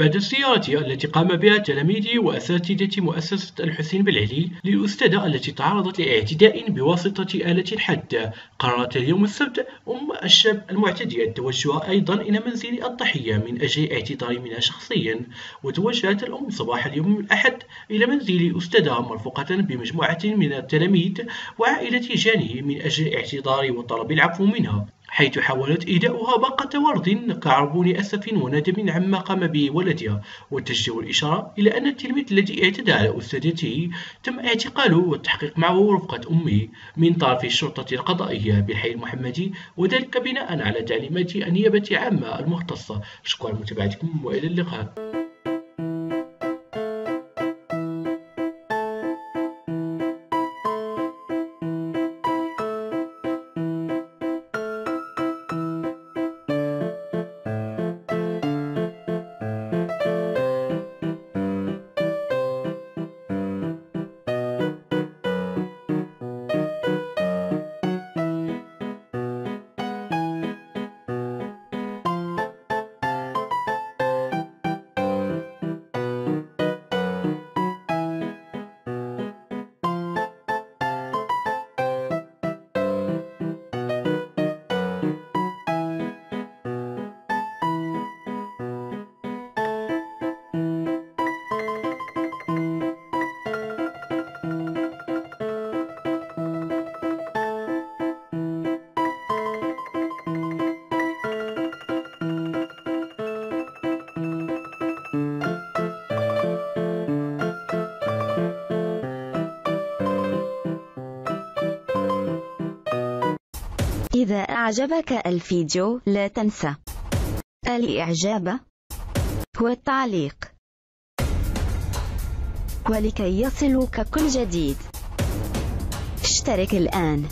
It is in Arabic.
بعد الزيارة التي قام بها تلاميذ وأساتذة مؤسسة الحسين بالعلي للأستاذة التي تعرضت لاعتداء بواسطة آلة الحد. قررت اليوم السبت أم الشاب المعتدي التوجه أيضا إلى منزل الضحية من أجل الاعتذار منها شخصيا. وتوجهت الأم صباح اليوم الأحد إلى منزل أستاذها مرفوقة بمجموعة من التلاميذ وعائلة جانه من أجل الاعتذار وطلب العفو منها. حيث حاولت إيداؤها باقة ورد كعربون أسف وندم عما قام به ولدها وتشجع الإشارة إلى أن التلميذ الذي اعتدى على أستاذته تم اعتقاله والتحقيق معه رفقة أمه من طرف الشرطة القضائية بالحي المحمدي وذلك بناء على تعليمات النيابة العامة المختصة. شكرا لمتابعتكم وإلى اللقاء. إذا أعجبك الفيديو لا تنسى الإعجاب والتعليق ولكي يصلك كل جديد. اشترك الآن.